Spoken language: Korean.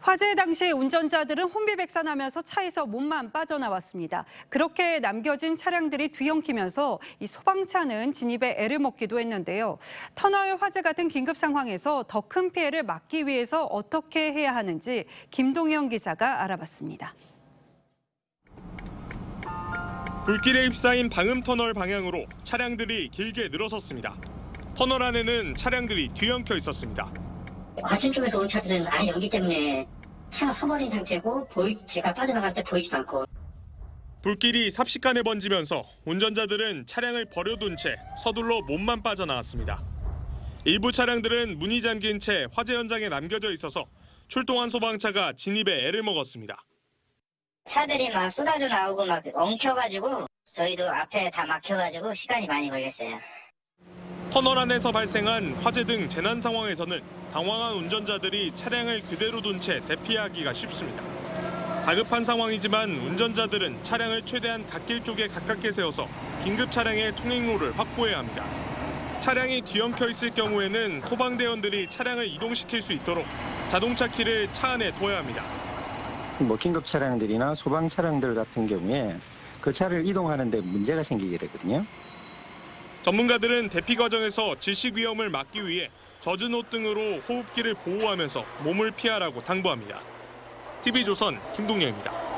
화재 당시 운전자들은 혼비백산하면서 차에서 몸만 빠져나왔습니다. 그렇게 남겨진 차량들이 뒤엉키면서 이 소방차는 진입에 애를 먹기도 했는데요. 터널 화재 같은 긴급 상황에서 더 큰 피해를 막기 위해서 어떻게 해야 하는지 김동영 기자가 알아봤습니다. 불길에 휩싸인 방음터널 방향으로 차량들이 길게 늘어섰습니다. 터널 안에는 차량들이 뒤엉켜 있었습니다. 과천 쪽에서 온 차들은 아예 연기 때문에 차가 서버린 상태고 보이 제가 빠져나갈 때 보이지도 않고 불길이 삽시간에 번지면서 운전자들은 차량을 버려둔 채 서둘러 몸만 빠져나왔습니다. 일부 차량들은 문이 잠긴 채 화재 현장에 남겨져 있어서 출동한 소방차가 진입에 애를 먹었습니다. 차들이 막 쏟아져 나오고 막 엉켜가지고 저희도 앞에 다 막혀가지고 시간이 많이 걸렸어요. 터널 안에서 발생한 화재 등 재난 상황에서는 당황한 운전자들이 차량을 그대로 둔 채 대피하기가 쉽습니다. 다급한 상황이지만 운전자들은 차량을 최대한 갓길 쪽에 가깝게 세워서 긴급 차량의 통행로를 확보해야 합니다. 차량이 뒤엉켜 있을 경우에는 소방대원들이 차량을 이동시킬 수 있도록 자동차 키를 차 안에 둬야 합니다. 뭐 긴급 차량들이나 소방 차량들 같은 경우에 그 차를 이동하는데 문제가 생기게 되거든요. 전문가들은 대피 과정에서 질식 위험을 막기 위해 젖은 옷 등으로 호흡기를 보호하면서 몸을 피하라고 당부합니다. TV조선 김동영입니다.